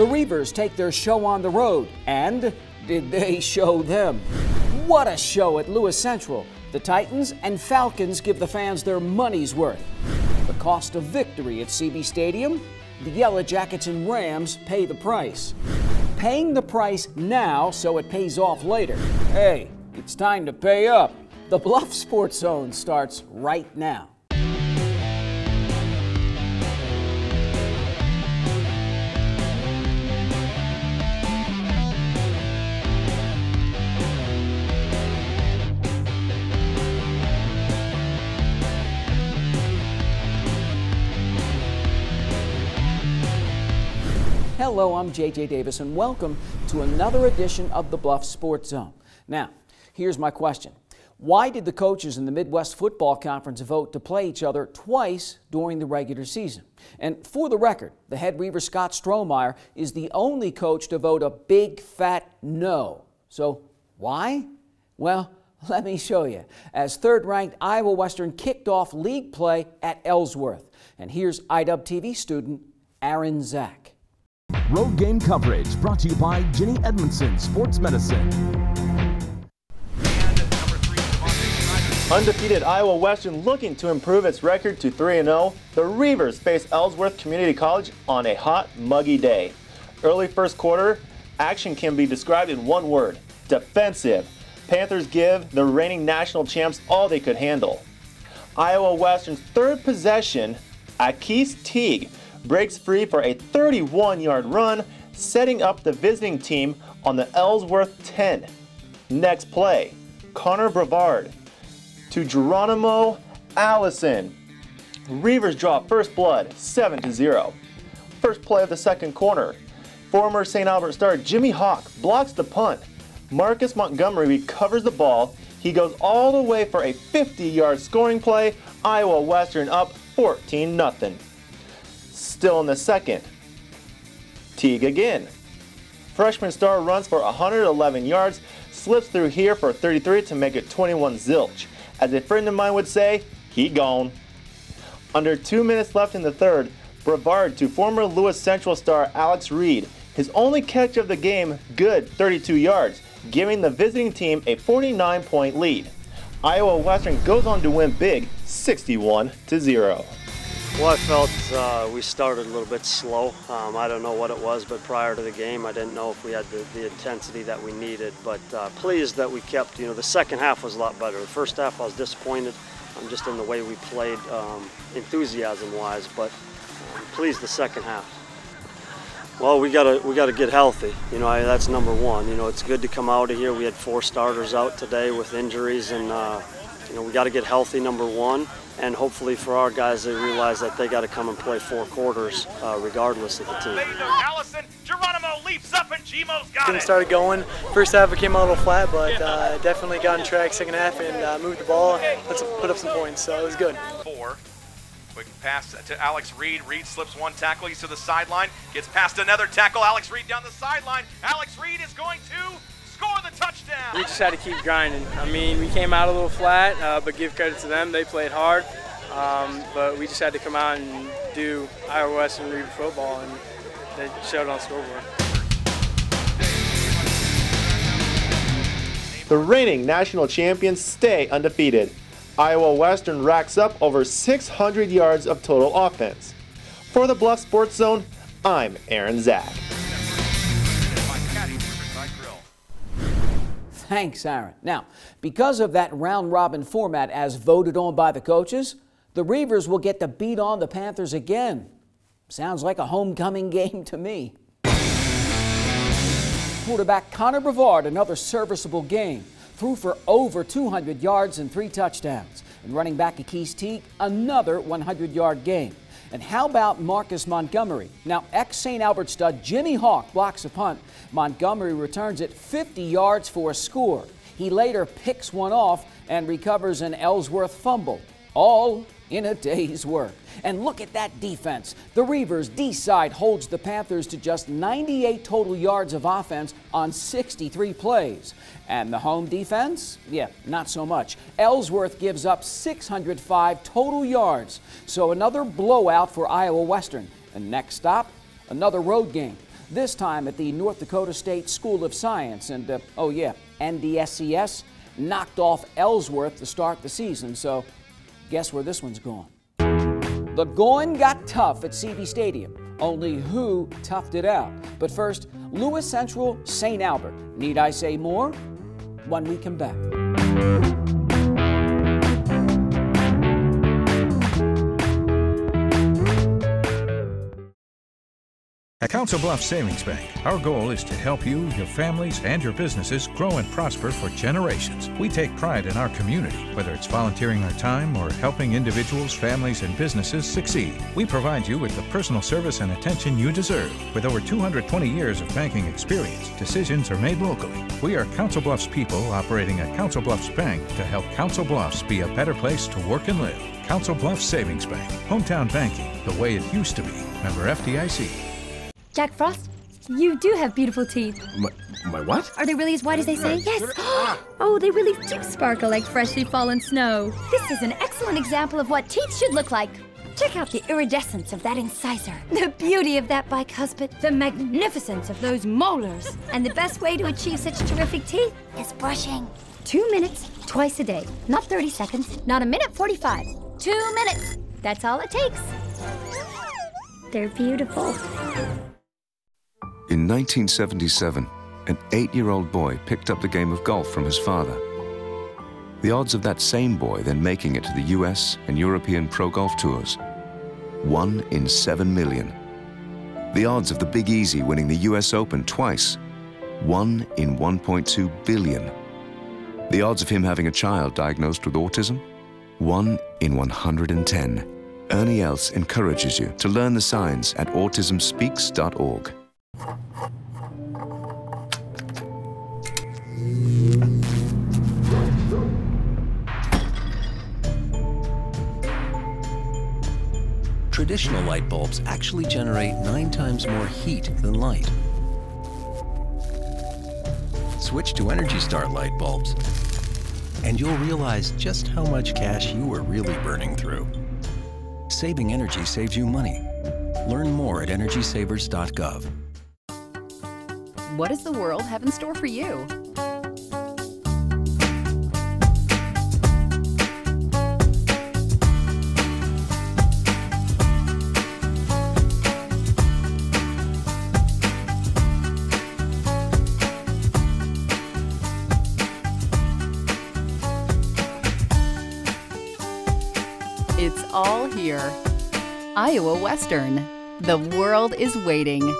The Reivers take their show on the road, and did they show them? What a show at Lewis Central! The Titans and Falcons give the fans their money's worth. The cost of victory at CB Stadium? The Yellow Jackets and Rams pay the price. Paying the price now so it pays off later. Hey, it's time to pay up. The Bluff Sports Zone starts right now. Hello, I'm JJ Davis, and welcome to another edition of the Bluff Sports Zone. Now, here's my question Why did the coaches in the Midwest Football Conference vote to play each other twice during the regular season? And for the record, the head Reiver Scott Strohmeier is the only coach to vote a big fat no. So, why? Well, let me show you. As third ranked Iowa Western kicked off league play at Ellsworth. And here's IDub TV student Aaron Zach. Road game coverage brought to you by Jennie Edmundson Sports Medicine. Undefeated Iowa Western looking to improve its record to 3-0. The Reivers face Ellsworth Community College on a hot, muggy day. Early first quarter, action can be described in one word, defensive. Panthers give the reigning national champs all they could handle. Iowa Western's third possession, Akis Teague breaks free for a 31 yard run, setting up the visiting team on the Ellsworth 10. Next play, Connor Brevard to Geronimo Allison. Reivers draw first blood, 7 0. First play of the second corner. Former St. Albert star Jimmy Hawk blocks the punt. Marcus Montgomery recovers the ball. He goes all the way for a 50 yard scoring play. Iowa Western up 14 0 still in the second. Teague again. Freshman star runs for 111 yards, slips through here for 33 to make it 21 zilch. As a friend of mine would say, he gone. Under two minutes left in the third, Brevard to former Lewis Central star Alex Reed. His only catch of the game, good 32 yards, giving the visiting team a 49 point lead. Iowa Western goes on to win big 61 to 0. Well, I felt uh, we started a little bit slow. Um, I don't know what it was, but prior to the game, I didn't know if we had the, the intensity that we needed. But uh, pleased that we kept, you know, the second half was a lot better. The first half I was disappointed um, just in the way we played um, enthusiasm-wise, but um, pleased the second half. Well, we gotta we gotta get healthy. You know, I, that's number one. You know, it's good to come out of here. We had four starters out today with injuries, and uh, you know, we got to get healthy. Number one and hopefully for our guys, they realize that they got to come and play four quarters uh, regardless of the team. Allison, Geronimo leaps up and Gmo's got it. Started going. First half it came out a little flat, but uh, definitely got on track second half and uh, moved the ball, let's put up some points, so it was good. Four. Quick pass to Alex Reed. Reed slips one tackle. He's to the sideline. Gets past another tackle. Alex Reed down the sideline. Alex Reed is going to score the touchdown. We just had to keep grinding. I mean, we came out a little flat, uh, but give credit to them. They played hard. Um, but we just had to come out and do Iowa Western Reiver football, and they showed on the scoreboard. The reigning national champions stay undefeated. Iowa Western racks up over 600 yards of total offense. For the Bluff Sports Zone, I'm Aaron Zack. Thanks, Aaron. Now, because of that round robin format as voted on by the coaches, the Reivers will get to beat on the Panthers again. Sounds like a homecoming game to me. Quarterback Connor Brevard, another serviceable game. Threw for over 200 yards and three touchdowns. And running back Akis Teague, another 100 yard game. And how about Marcus Montgomery? Now, ex St. Albert stud Jimmy Hawk blocks a punt. Montgomery returns it 50 yards for a score. He later picks one off and recovers an Ellsworth fumble. All in a day's work. And look at that defense. The Reivers D side holds the Panthers to just 98 total yards of offense on 63 plays. And the home defense? Yeah, not so much. Ellsworth gives up 605 total yards. So another blowout for Iowa Western. And next stop, another road game. this time at the North Dakota State School of Science. And uh, oh, yeah, NDSCS knocked off Ellsworth to start the season. So, guess where this one's going? The going got tough at CB Stadium. Only who toughed it out? But first, Lewis Central, St. Albert. Need I say more? When we come back. At Council Bluffs Savings Bank, our goal is to help you, your families, and your businesses grow and prosper for generations. We take pride in our community, whether it's volunteering our time or helping individuals, families, and businesses succeed. We provide you with the personal service and attention you deserve. With over 220 years of banking experience, decisions are made locally. We are Council Bluffs people operating at Council Bluffs Bank to help Council Bluffs be a better place to work and live. Council Bluffs Savings Bank, hometown banking, the way it used to be. Member FDIC. Jack Frost, you do have beautiful teeth. My, my what? Are they really as white as they say? Yes. oh, they really do sparkle like freshly fallen snow. This is an excellent example of what teeth should look like. Check out the iridescence of that incisor, the beauty of that bicuspid, the magnificence of those molars. And the best way to achieve such terrific teeth is brushing. Two minutes, twice a day. Not 30 seconds, not a minute 45. Two minutes. That's all it takes. They're beautiful. In 1977, an eight year old boy picked up the game of golf from his father. The odds of that same boy then making it to the US and European Pro Golf Tours one in seven million. The odds of the Big Easy winning the US Open twice one in 1.2 billion. The odds of him having a child diagnosed with autism one in 110. Ernie Els encourages you to learn the signs at autismspeaks.org. Traditional light bulbs actually generate nine times more heat than light. Switch to Energy Star light bulbs, and you'll realize just how much cash you are really burning through. Saving energy saves you money. Learn more at EnergySavers.gov. What does the world have in store for you? It's all here. Iowa Western. The world is waiting.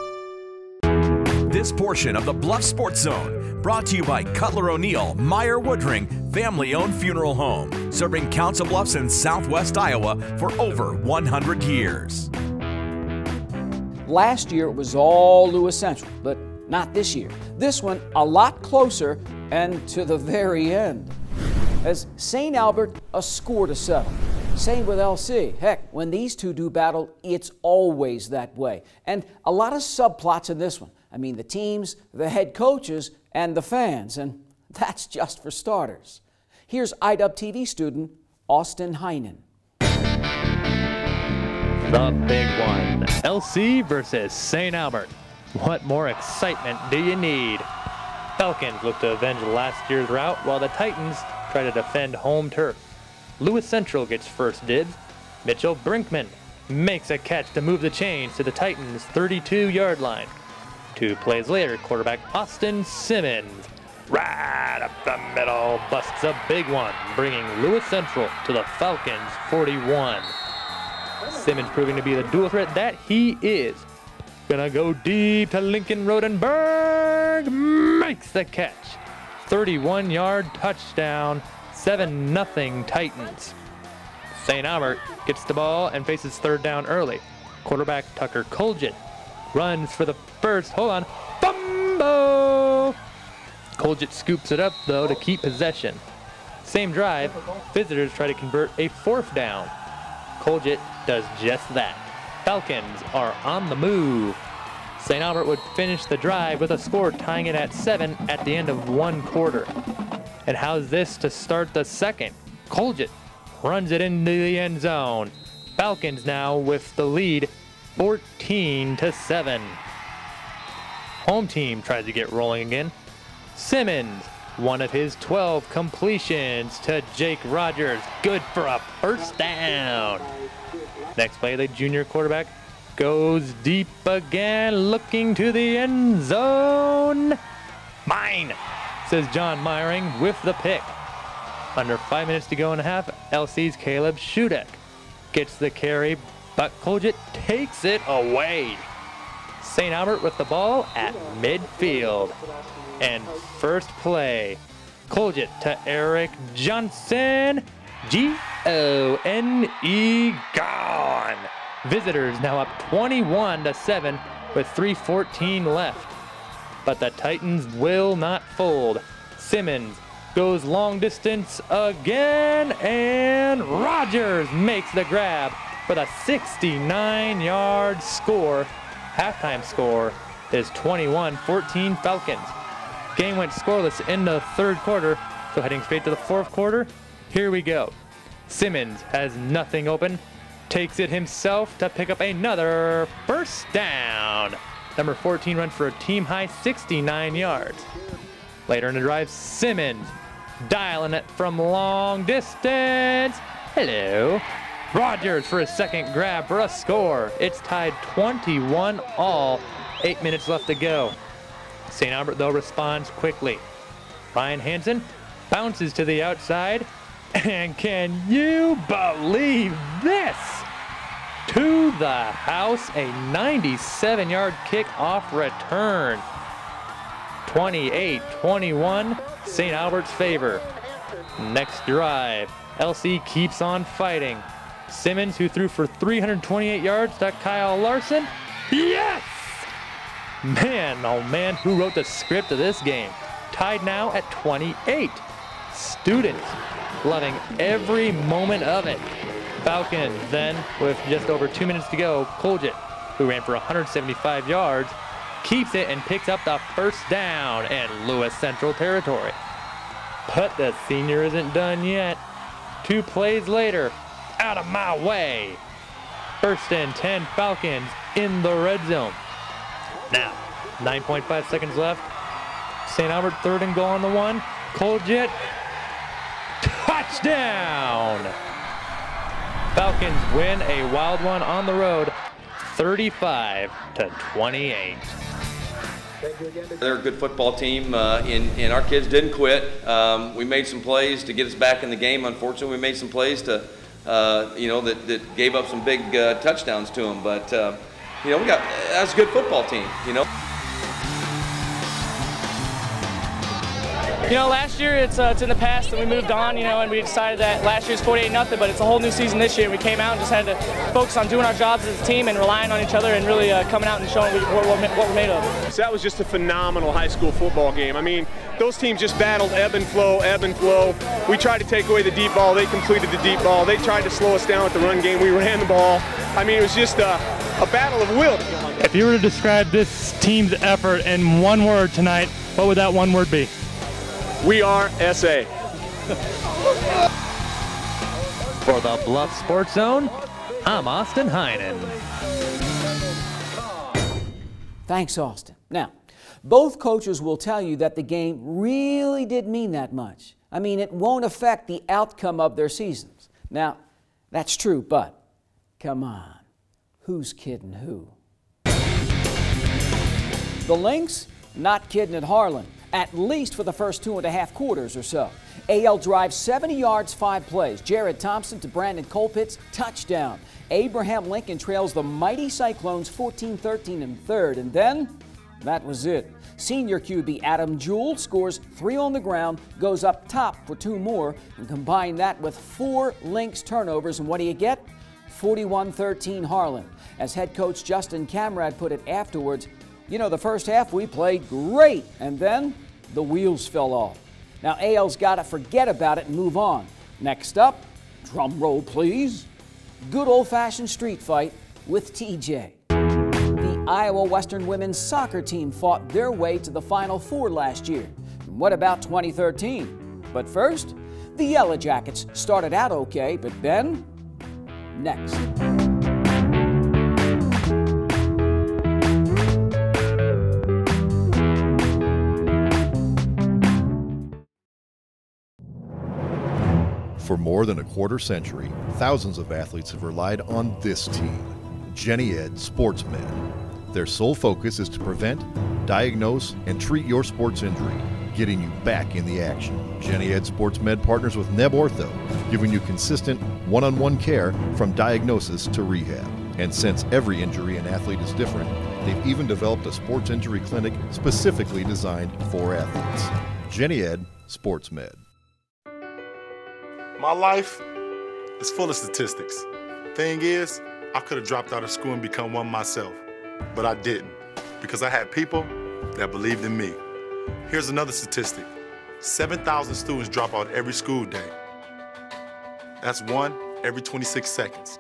This portion of the Bluff Sports Zone brought to you by Cutler O'Neill, Meyer Woodring, family owned funeral home, serving Council Bluffs in southwest Iowa for over 100 years. Last year it was all Lewis Central, but not this year. This one a lot closer and to the very end. As St. Albert a score to settle. Same with LC. Heck, when these two do battle, it's always that way. And a lot of subplots in this one. I mean, the teams, the head coaches, and the fans. And that's just for starters. Here's IDUB TV student Austin Heinen. The big one LC versus St. Albert. What more excitement do you need? Falcons look to avenge last year's rout while the Titans try to defend home turf. Lewis Central gets first dibs. Mitchell Brinkman makes a catch to move the chains to the Titans' 32 yard line. Two plays later, quarterback Austin Simmons, right up the middle, busts a big one, bringing Lewis Central to the Falcons' 41. Simmons proving to be the dual threat that he is. Gonna go deep to Lincoln Rodenberg, makes the catch. 31 yard touchdown, 7 0 Titans. St. Albert gets the ball and faces third down early. Quarterback Tucker Colgit runs for the first. Hold on. Bumbo! Colgit scoops it up, though, to keep possession. Same drive, visitors try to convert a fourth down. Colgit does just that. Falcons are on the move. St. Albert would finish the drive with a score tying it at seven at the end of one quarter. And how's this to start the second? Colgit runs it into the end zone. Falcons now with the lead 14 to 7. Home team tries to get rolling again. Simmons, one of his 12 completions to Jake Rogers. Good for a first down. Next play, the junior quarterback goes deep again, looking to the end zone. Mine, says John Meyering with the pick. Under five minutes to go and a half, LC's Caleb Shudek gets the carry, but Colgit takes it away. St. Albert with the ball at midfield. And first play, Colgit to Eric Johnson. G-O-N-E gone. Visitors now up 21 to 7 with 3.14 left. But the Titans will not fold. Simmons goes long distance again, and Rogers makes the grab with a 69 yard score. Halftime score is 21 14 Falcons. Game went scoreless in the third quarter, so heading straight to the fourth quarter, here we go. Simmons has nothing open, takes it himself to pick up another first down. Number 14 run for a team high 69 yards. Later in the drive, Simmons dialing it from long distance. Hello. Rogers for a second grab for a score. It's tied 21 all. Eight minutes left to go. St. Albert, though, responds quickly. Ryan Hansen bounces to the outside. And can you believe this? To the house, a 97 yard kick off return. 28 21, St. Albert's favor. Next drive, LC keeps on fighting. Simmons, who threw for 328 yards to Kyle Larson. Yes! Man, oh man, who wrote the script of this game? Tied now at 28. Students loving every moment of it. Falcons then, with just over two minutes to go, Colgit, who ran for 175 yards, keeps it and picks up the first down in Lewis Central territory. But the senior isn't done yet. Two plays later, out of my way. First and 10 Falcons in the red zone. Now, 9.5 seconds left. St. Albert third and goal on the one. Colgit, touchdown! Falcons win a wild one on the road, 35 to 28. They're a good football team, uh, and, and, our kids didn't quit. Um, we made some plays to get us back in the game. Unfortunately, we made some plays to, uh, you know, that, that gave up some big uh, touchdowns to them. But, uh, you know, we got that's a good football team, you know. You know, last year it's, uh, it's in the past and we moved on, you know, and we decided that last year's 48 nothing, but it's a whole new season this year. And we came out and just had to focus on doing our jobs as a team and relying on each other and really uh, coming out and showing what, what, what we're made of. So that was just a phenomenal high school football game. I mean, those teams just battled ebb and flow, ebb and flow. We tried to take away the deep ball. They completed the deep ball. They tried to slow us down with the run game. We ran the ball. I mean, it was just a, a battle of will. If you were to describe this team's effort in one word tonight, what would that one word be? We are SA. For the Bluff Sports Zone, I'm Austin Heinen. Thanks, Austin. Now, both coaches will tell you that the game really didn't mean that much. I mean, it won't affect the outcome of their seasons. Now, that's true, but come on, who's kidding who? The Lynx, not kidding at Harlan at least for the first two and a half quarters or so. AL drives 70 yards, five plays. Jared Thompson to Brandon Colpitt's touchdown. Abraham Lincoln trails the mighty Cyclones 14 13 in third, and then that was it. Senior QB Adam Jewell scores three on the ground, goes up top for two more, and combine that with four Lynx turnovers, and what do you get? 41 13 Harlan. As head coach Justin Camrad put it afterwards, you know, the first half we played great, and then the wheels fell off. Now, AL's got to forget about it and move on. Next up, drum roll please, good old fashioned street fight with TJ. The Iowa Western women's soccer team fought their way to the Final Four last year. What about 2013? But first, the Yellow Jackets started out okay, but then, next. For more than a quarter century, thousands of athletes have relied on this team, Jennie Ed Sportsmed. Their sole focus is to prevent, diagnose, and treat your sports injury, getting you back in the action. Jennie Ed Sports Med partners with Neb Ortho, giving you consistent one on one care from diagnosis to rehab. And since every injury an athlete is different, they've even developed a sports injury clinic specifically designed for athletes. Jennie Ed Sportsmed. My life is full of statistics. Thing is, I could have dropped out of school and become one myself, but I didn't because I had people that believed in me. Here's another statistic 7,000 students drop out every school day. That's one every 26 seconds.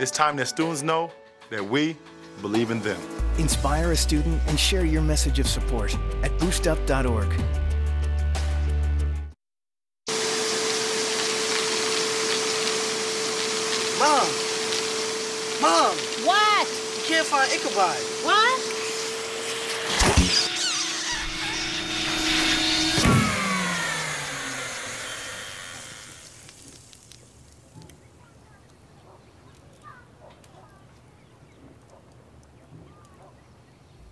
It's time that students know that we believe in them. Inspire a student and share your message of support at boostup.org. What?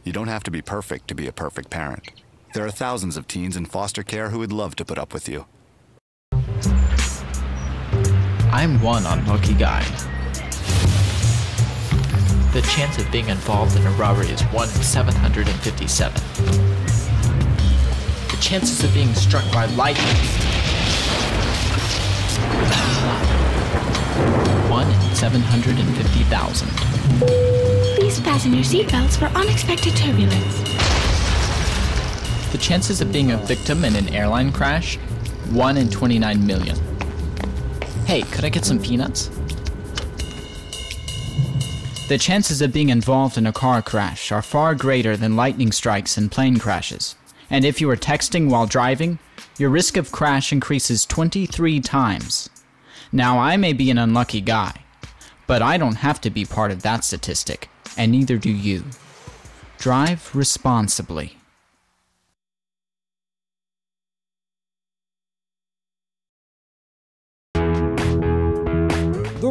You don't have to be perfect to be a perfect parent. There are thousands of teens in foster care who would love to put up with you. I'm one unlucky guy. The chance of being involved in a robbery is 1 in 757. The chances of being struck by lightning 1 in 750,000. Please fasten your seatbelts for unexpected turbulence. The chances of being a victim in an airline crash 1 in 29 million. Hey, could I get some peanuts? The chances of being involved in a car crash are far greater than lightning strikes and plane crashes. And if you are texting while driving, your risk of crash increases 23 times. Now, I may be an unlucky guy, but I don't have to be part of that statistic, and neither do you. Drive responsibly.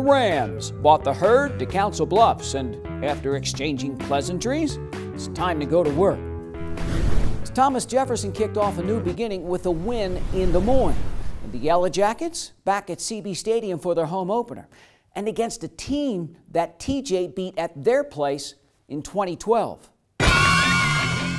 Rams bought the herd to Council Bluffs, and after exchanging pleasantries, it's time to go to work. As Thomas Jefferson kicked off a new beginning with a win in Des Moines. And the Yellow Jackets back at CB Stadium for their home opener, and against a team that TJ beat at their place in 2012.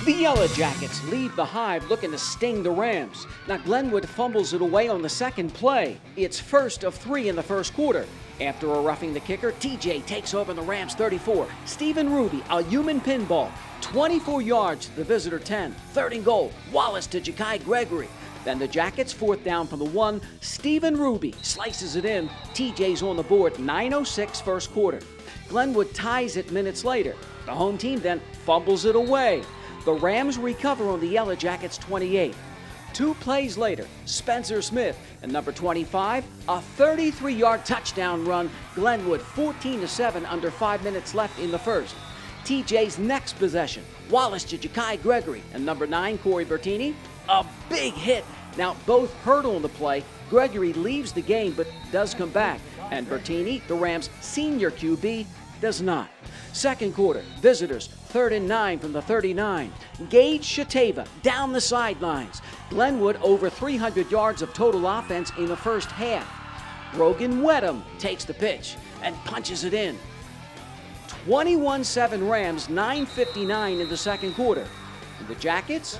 The Yellow Jackets leave the hive looking to sting the Rams. Now Glenwood fumbles it away on the second play. It's first of three in the first quarter. After a roughing the kicker, TJ takes over the Rams 34. Stephen Ruby, a human pinball, 24 yards to the visitor 10. Third and goal, Wallace to Jakai Gregory. Then the Jackets, fourth down from the one. Stephen Ruby slices it in. TJ's on the board, 9.06 first quarter. Glenwood ties it minutes later. The home team then fumbles it away. The Rams recover on the Yellow Jackets 28. Two plays later, Spencer Smith and number 25, a 33 yard touchdown run. Glenwood 14 7 under five minutes left in the first. TJ's next possession, Wallace to Jakai Gregory and number 9, Corey Bertini, a big hit. Now, both hurt on the play. Gregory leaves the game but does come back. And Bertini, the Rams' senior QB, does not. Second quarter, visitors, third and nine from the 39. Gage Shatava down the sidelines. Glenwood over 300 yards of total offense in the first half. Brogan Wedham takes the pitch and punches it in. 21 7 Rams, 9.59 in the second quarter. And the Jackets,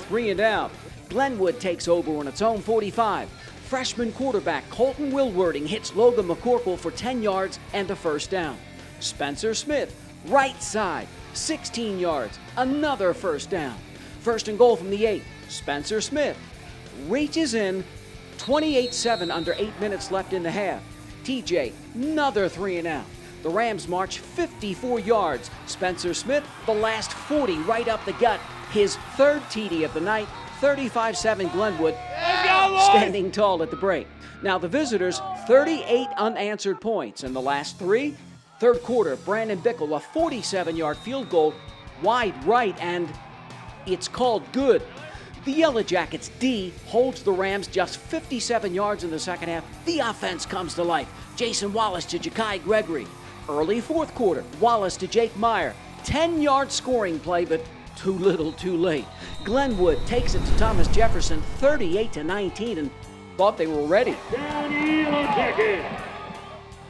three and out. Glenwood takes over on its own 45. Freshman quarterback Colton Wilwarding hits Logan McCorkle for 10 yards and a first down. Spencer Smith, right side, 16 yards, another first down. First and goal from the eight. Spencer Smith reaches in 28 7 under eight minutes left in the half. TJ, another three and out. The Rams march 54 yards. Spencer Smith, the last 40 right up the gut. His third TD of the night, 35 7 Glenwood, standing tall at the break. Now, the visitors, 38 unanswered points, and the last three, third quarter, Brandon Bickle, a 47 yard field goal, wide right, and it's called good. The Yellow Jackets D holds the Rams just 57 yards in the second half. The offense comes to life. Jason Wallace to Jakai Gregory. Early fourth quarter, Wallace to Jake Meyer. 10 yard scoring play, but too little too late. Glenwood takes it to Thomas Jefferson 38 to 19 and thought they were ready.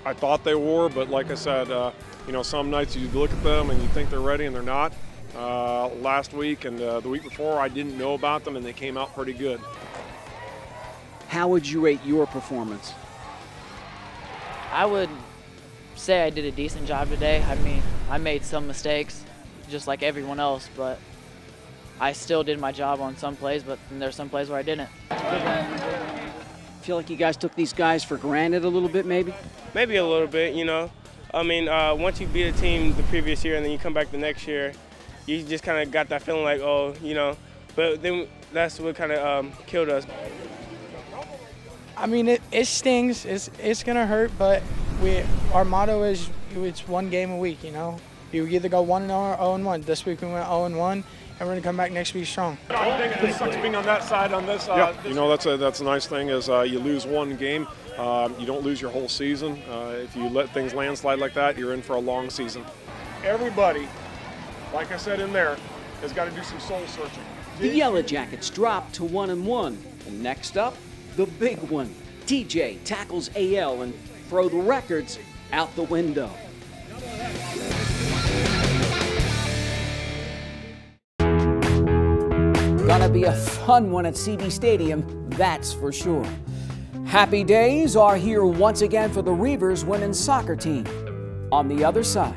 I thought they were, but like I said, uh, you know, some nights you look at them and you think they're ready and they're not. Uh, last week and uh, the week before, I didn't know about them and they came out pretty good. How would you rate your performance? I would say I did a decent job today. I mean, I made some mistakes, just like everyone else, but I still did my job on some plays, but there's some plays where I didn't. Feel like you guys took these guys for granted a little bit, maybe? Maybe a little bit, you know. I mean, uh, once you beat a team the previous year and then you come back the next year, you just kind of got that feeling like, oh, you know. But then that's what kind of um, killed us. I mean, it, it stings. It's it's gonna hurt, but we our motto is it's one game a week. You know, you either go one and zero oh and one. This week we went zero and one, and we're gonna come back next week strong. It sucks being on that side on this. Uh, yeah, you know that's a that's a nice thing is uh, you lose one game, um, you don't lose your whole season. Uh, if you let things landslide like that, you're in for a long season. Everybody, like I said in there, has got to do some soul searching. The Yellow Jackets drop to one and one, and next up, the big one. TJ tackles AL and throw the records out the window. Gonna be a fun one at CB Stadium, that's for sure. Happy days are here once again for the Reivers women's soccer team. On the other side.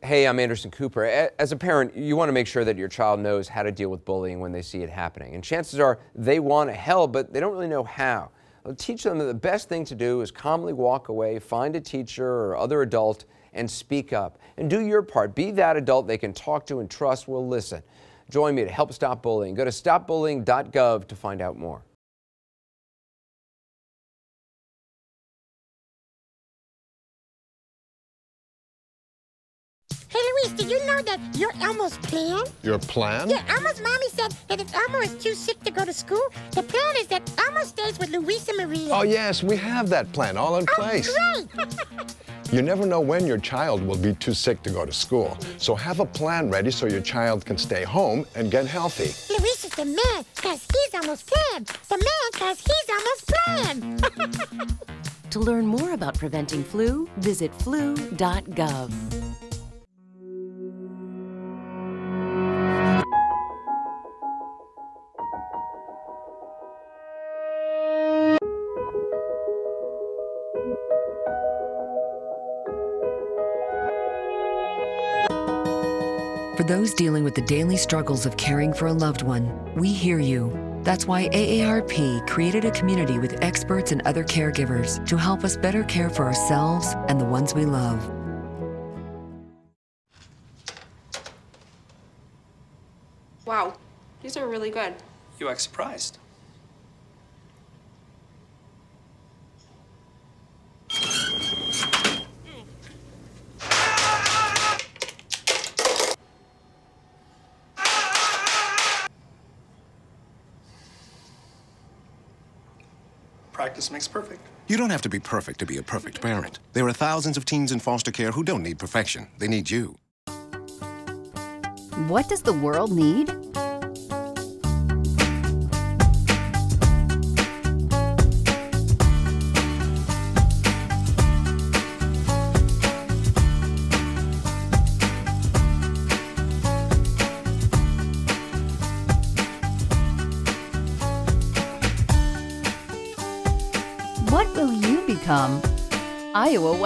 Hey, I'm Anderson Cooper. As a parent, you want to make sure that your child knows how to deal with bullying when they see it happening. And chances are they want to help, but they don't really know how. Teach them that the best thing to do is calmly walk away, find a teacher or other adult, and speak up. And do your part. Be that adult they can talk to and trust will listen. Join me to help stop bullying. Go to stopbullying.gov to find out more. Luis, do you know that you're Elmo's plan? Your plan? Yeah, Elmo's mommy said that if Elmo is too sick to go to school, the plan is that Elmo stays with Luis and Maria. Oh, yes, we have that plan all in oh, place. great! You never know when your child will be too sick to go to school. So have a plan ready so your child can stay home and get healthy. Luis is the man, because he's Elmo's plan. The man, because he's Elmo's plan. To learn more about preventing flu, visit flu.gov. those dealing with the daily struggles of caring for a loved one, we hear you. That's why AARP created a community with experts and other caregivers to help us better care for ourselves and the ones we love. Wow, these are really good. You act surprised. Practice makes perfect. You don't have to be perfect to be a perfect parent. There are thousands of teens in foster care who don't need perfection. They need you. What does the world need?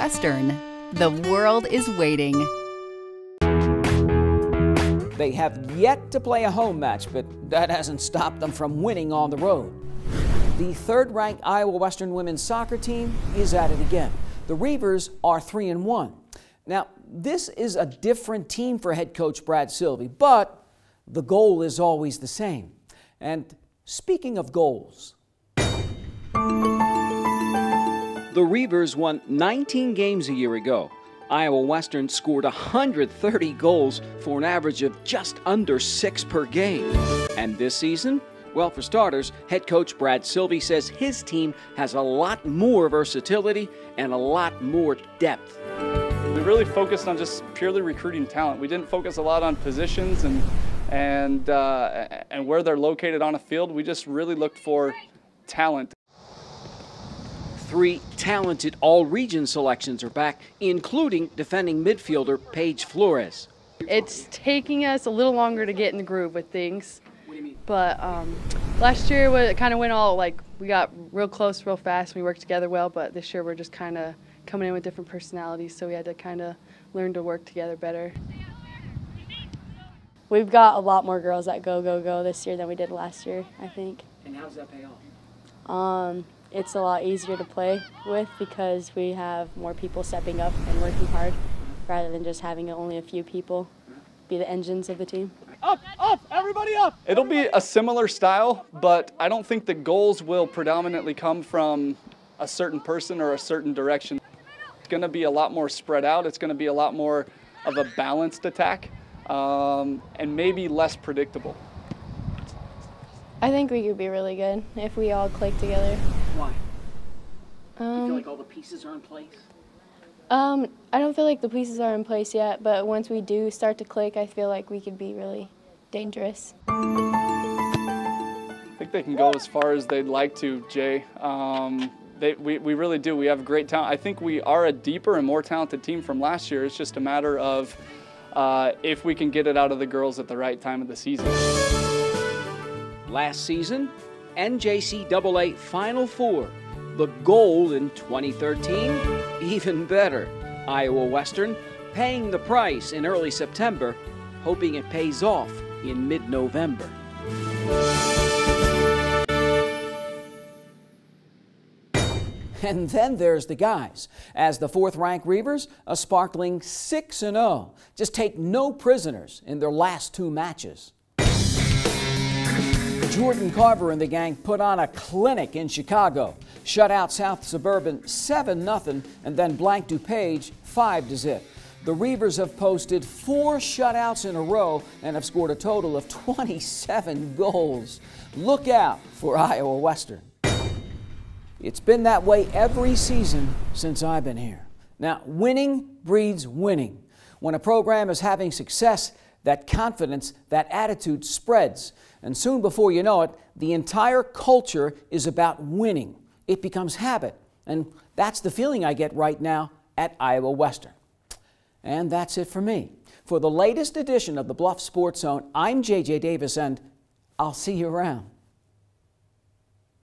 Western. The world is waiting. They have yet to play a home match, but that hasn't stopped them from winning on the road. The third ranked Iowa Western women's soccer team is at it again. The Reivers are 3 and 1. Now, this is a different team for head coach Brad Sylvie, but the goal is always the same. And speaking of goals, The Reivers won 19 games a year ago. Iowa Western scored 130 goals for an average of just under six per game. And this season, well, for starters, head coach Brad Silvey says his team has a lot more versatility and a lot more depth. We really focused on just purely recruiting talent. We didn't focus a lot on positions and and uh, and where they're located on a field. We just really looked for talent. Three talented all-region selections are back, including defending midfielder Paige Flores. It's taking us a little longer to get in the groove with things. But um, last year it kind of went all like we got real close real fast. We worked together well. But this year we're just kind of coming in with different personalities, so we had to kind of learn to work together better. We've got a lot more girls that go go go this year than we did last year. I think. And how does that pay off? Um, it's a lot easier to play with because we have more people stepping up and working hard, rather than just having only a few people be the engines of the team. Up, up, everybody up! It'll be a similar style, but I don't think the goals will predominantly come from a certain person or a certain direction. It's going to be a lot more spread out. It's going to be a lot more of a balanced attack um, and maybe less predictable. I think we could be really good if we all click together. Why? Um, you feel like all the pieces are in place? Um, I don't feel like the pieces are in place yet, but once we do start to click, I feel like we could be really dangerous. I think they can go as far as they'd like to, Jay. Um, they, we, we really do. We have great talent. I think we are a deeper and more talented team from last year. It's just a matter of uh, if we can get it out of the girls at the right time of the season. Last season, NJCAA Final Four. The goal in 2013, even better. Iowa Western paying the price in early September, hoping it pays off in mid November. And then there's the guys. As the fourth ranked Reivers, a sparkling 6 0. Just take no prisoners in their last two matches. Jordan Carver and the gang put on a clinic in Chicago. Shut out South Suburban 7 0 and then blank DuPage 5 to zip. The Reivers have posted four shutouts in a row and have scored a total of 27 goals. Look out for Iowa Western. It's been that way every season since I've been here. Now, winning breeds winning. When a program is having success, that confidence, that attitude spreads. And soon before you know it, the entire culture is about winning. It becomes habit. And that's the feeling I get right now at Iowa Western. And that's it for me. For the latest edition of the Bluff Sports Zone, I'm JJ Davis, and I'll see you around.